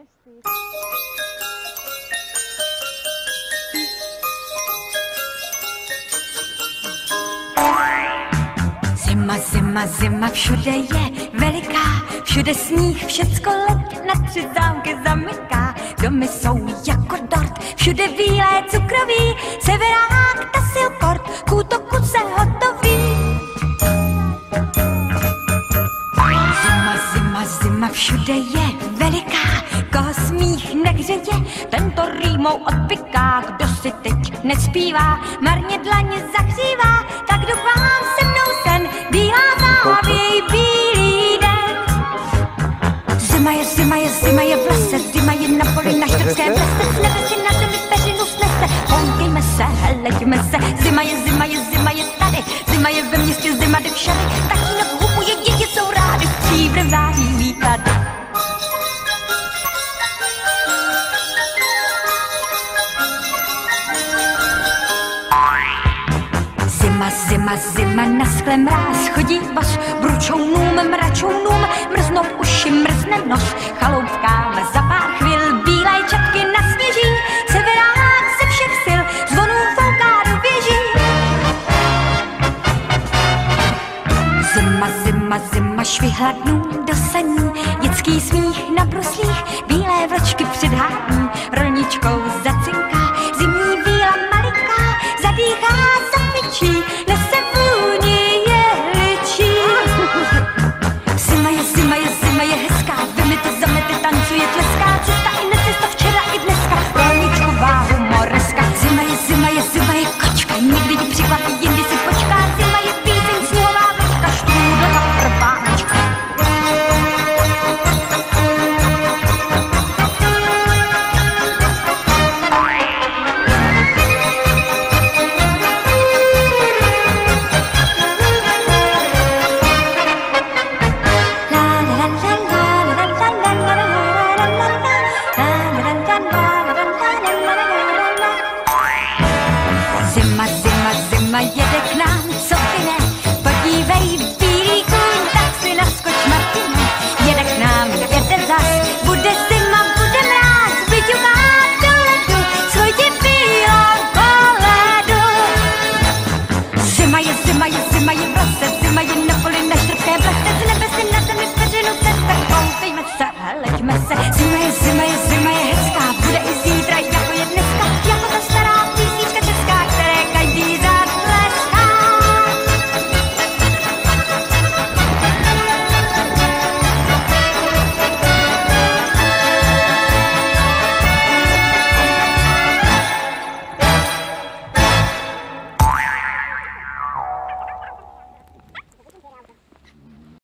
než ty. Zima, zima, zima, všude je veliká, všude sníh, všecko let na tři zámky zamyká. Domy jsou jako dort, všude bílé cukroví, severák, tasilport, k útoku se hotový. Zima, zima, zima, všude je nehřeje, tento rýmou odpiká, kdo si teď nespívá, marně dlaně zahřívá, tak doufám se mnou sen, bílá závěj, bílý den. Zima je, zima je, zima je v lese, zima je na poli, na štrském lese, s nebe si na zemi peřinu snese, honkejme se, heleďme se, zima je, zima je, zima je tady, zima je ve městě, zima jde všady, tatínek hupuje, děti jsou rády, stříbrem září Zima, zima, na skle mráz chodí bos, bručounům, mračounům, mrznou uši, mrzne nos, chaloupkám za pár chvil, bílé čapky na sněží, severák ze všech sil, zvonů fouká do věží. Zima, zima, zima, švihladnů do saní, dětský smích na bruslích, bílé vlčky předhání, rolničkou zacinká, Zima je, zima je, zima je hezká,